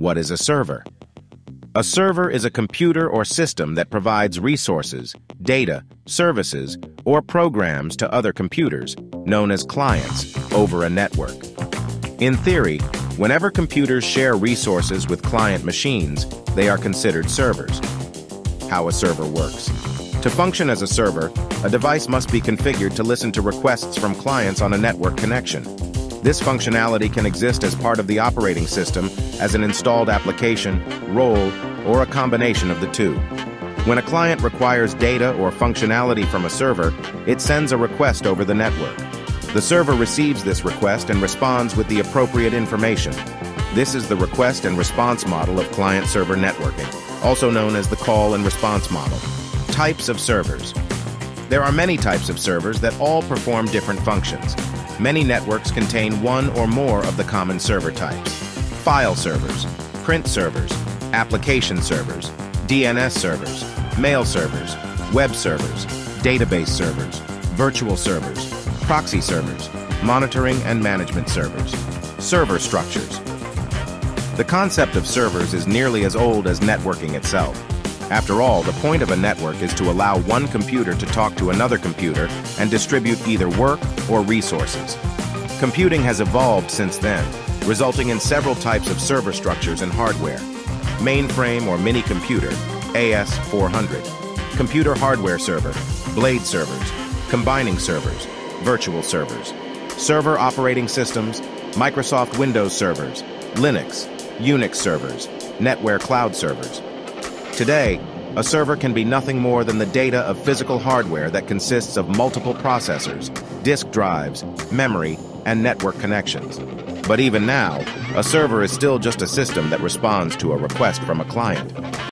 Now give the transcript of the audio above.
What is a server? A server is a computer or system that provides resources, data, services, or programs to other computers, known as clients, over a network. In theory, whenever computers share resources with client machines, they are considered servers. How a server works. To function as a server, a device must be configured to listen to requests from clients on a network connection. This functionality can exist as part of the operating system, as an installed application, role, or a combination of the two. When a client requires data or functionality from a server, it sends a request over the network. The server receives this request and responds with the appropriate information. This is the request and response model of client-server networking, also known as the call and response model. Types of servers. There are many types of servers that all perform different functions. Many networks contain one or more of the common server types. File servers, print servers, application servers, DNS servers, mail servers, web servers, database servers, virtual servers, proxy servers, monitoring and management servers. Server structures. The concept of servers is nearly as old as networking itself. After all, the point of a network is to allow one computer to talk to another computer and distribute either work or resources. Computing has evolved since then, resulting in several types of server structures and hardware. Mainframe or mini computer, AS400. Computer hardware server, blade servers, combining servers, virtual servers. Server operating systems, Microsoft Windows servers, Linux, Unix servers, NetWare cloud servers. Today, a server can be nothing more than the data of physical hardware that consists of multiple processors, disk drives, memory, and network connections. But even now, a server is still just a system that responds to a request from a client.